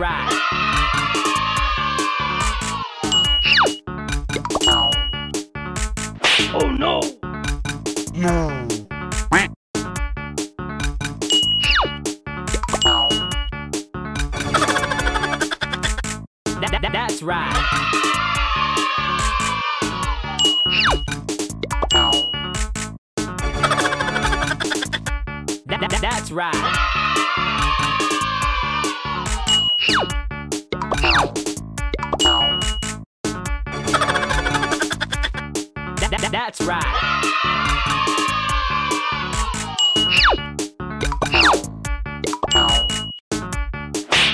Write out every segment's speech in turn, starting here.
right. Oh no! No. That, that, that's right. That, that, that's right. Right.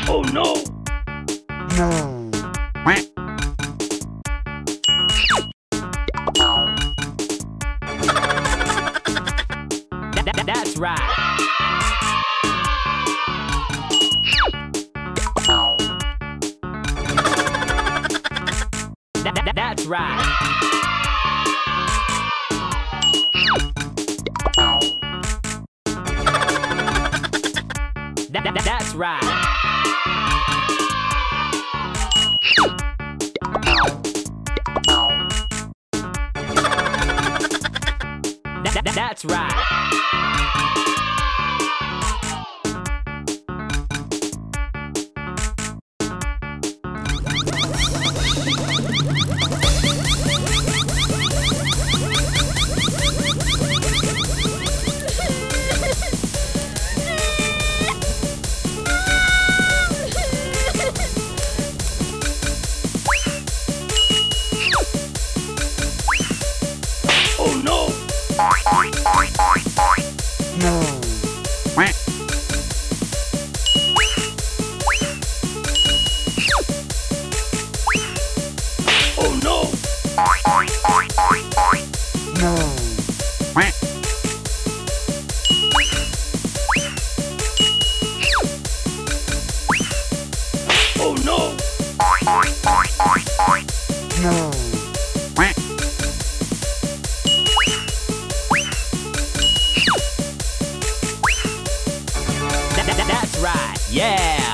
Oh no! No. That, that, that, that's right. That, that's right. Yeah.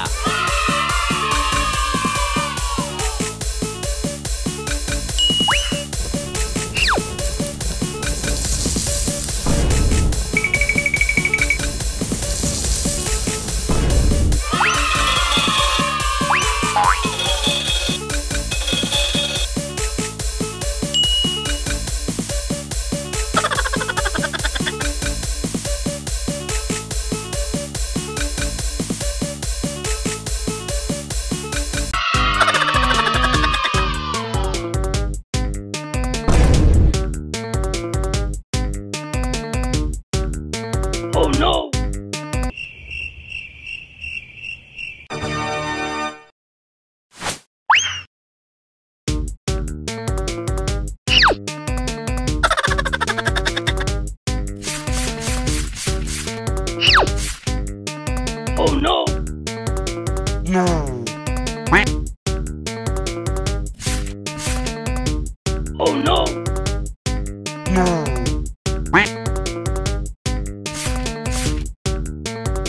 Oh, no.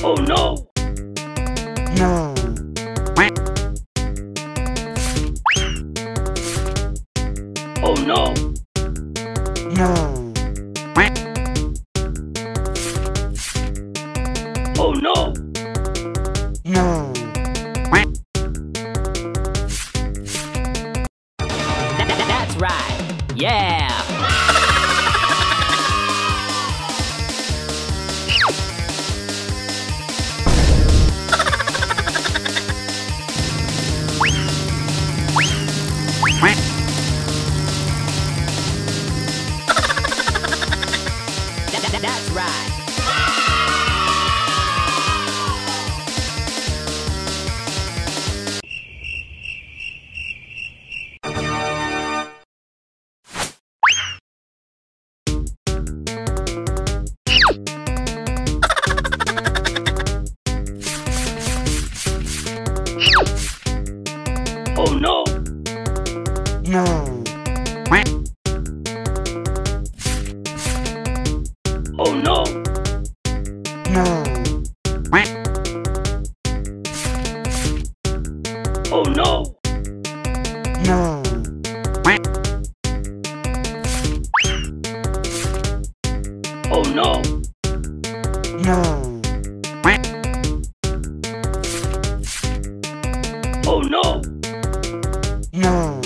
Oh no! No. Oh no! No. Oh no! No. That, that, that, that's right. Yeah. Oh no! No. Oh no! No.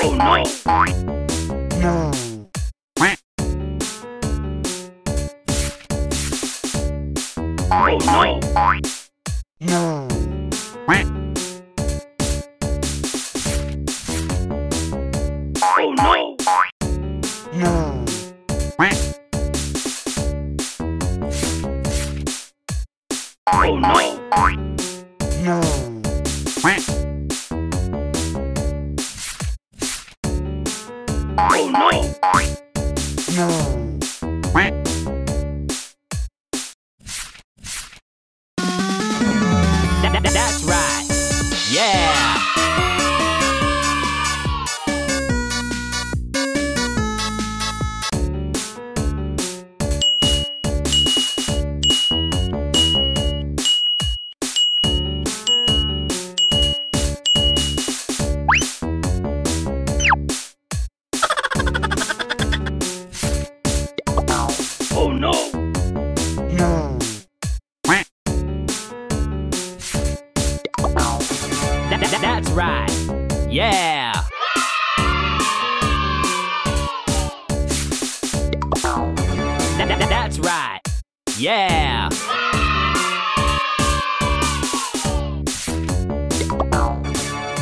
Oh no! no, Oh no! no, Oh no! no, Oh no! no, That- that- that's right. Yeah. That- that- that's right. Yeah.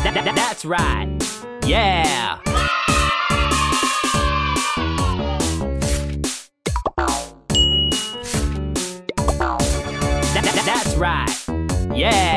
That- that- that's right. Yeah. That- that- that's right. Yeah.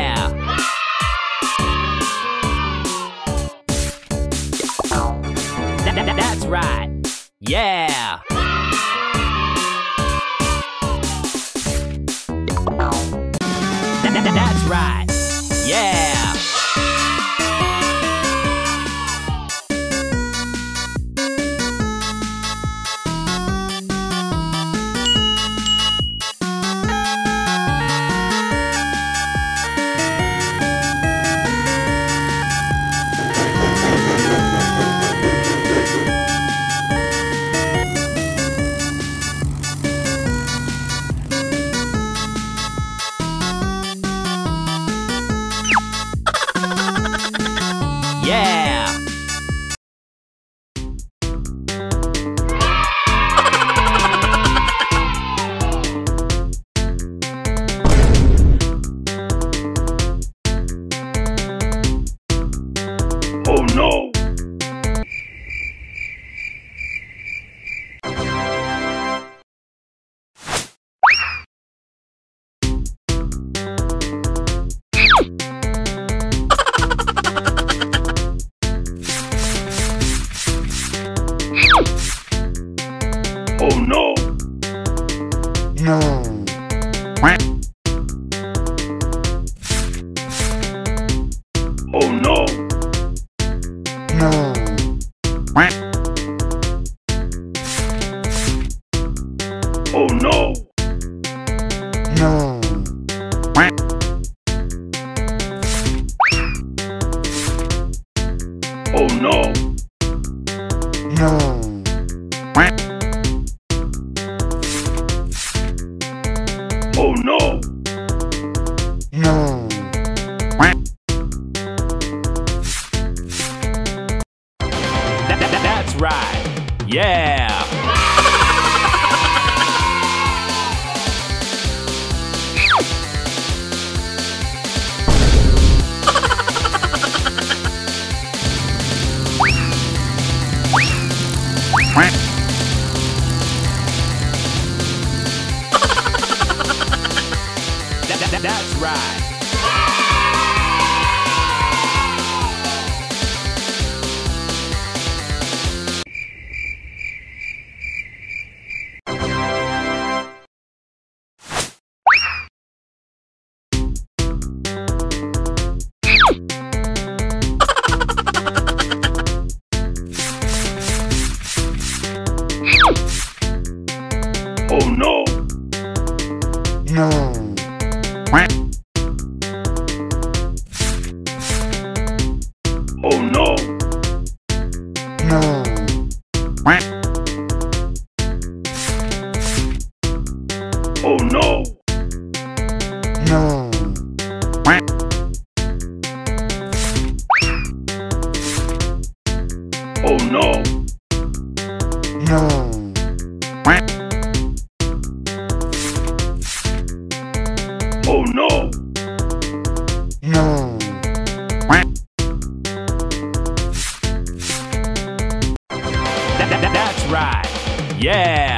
Oh no! no, Oh no! no, Oh no! no, Oh no! no, Oh no! No. Oh no! No. Oh no! No. That- that- that's right. Yeah.